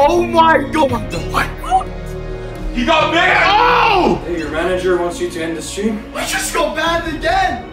Oh my god! What? He got banned! Oh! Hey, your manager wants you to end the stream. We just got banned!